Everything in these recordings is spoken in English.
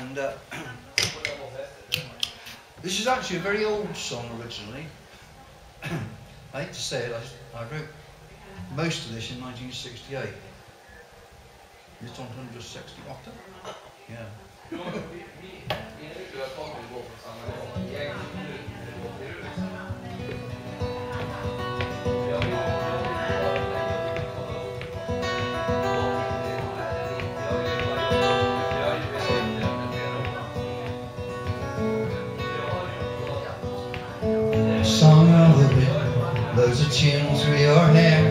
And uh, this is actually a very old song originally. I hate to say it, I, I wrote most of this in 1968. It's on 168. Yeah. Through your hair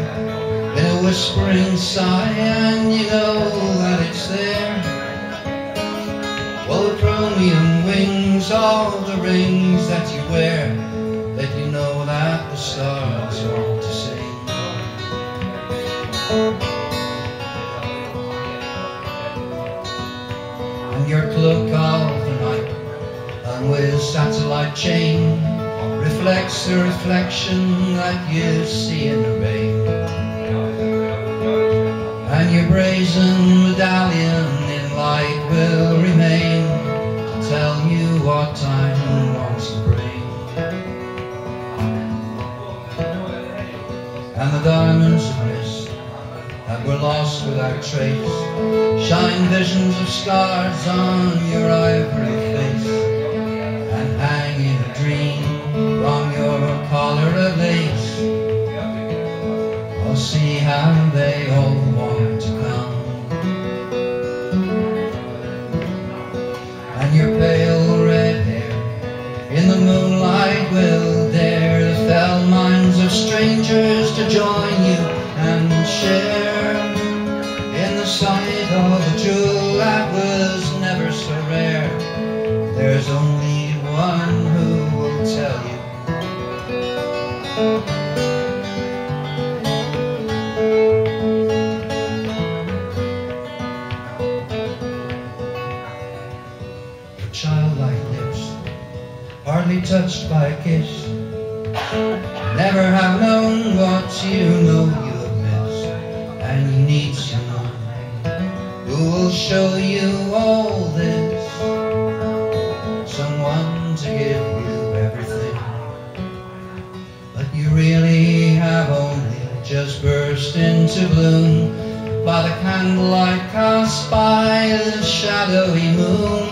in a whispering sigh, and you know that it's there. Well, the chromium wings, all the rings that you wear, let you know that the stars want to sing. And your cloak of the night, and with satellite chain, reflects the reflection that you see in the rain. And your brazen medallion in light will remain to tell you what time wants to bring. And the diamonds of mist that were lost without trace shine visions of stars on your ivory face and hang in a dream in the moonlight will dare the fell minds of strangers to join you and share. In the sight of a jewel hardly touched by a kiss, never have known what you know you have missed, and you need someone who will show you all this, someone to give you everything, but you really have only just burst into bloom by the candlelight cast by the shadowy moon.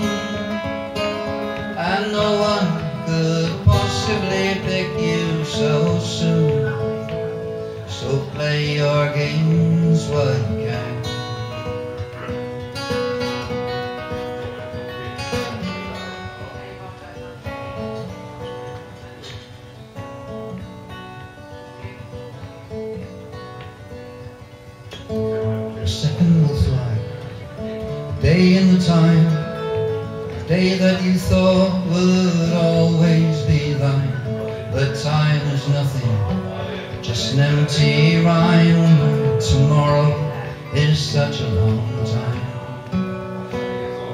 While you can. A second will fly, day in the time, day that you thought would always be thine. But time is nothing, just an empty rhyme. Tomorrow is such a long time,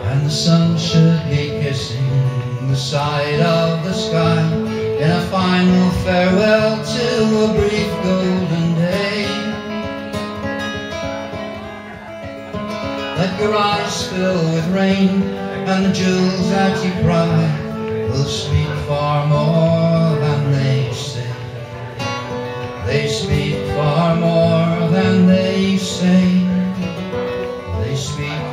and the sun should be kissing the side of the sky in a final farewell to a brief golden day. Let your eyes fill with rain, and the jewels that you cry will speak far more than they say. They speak far more they say. They speak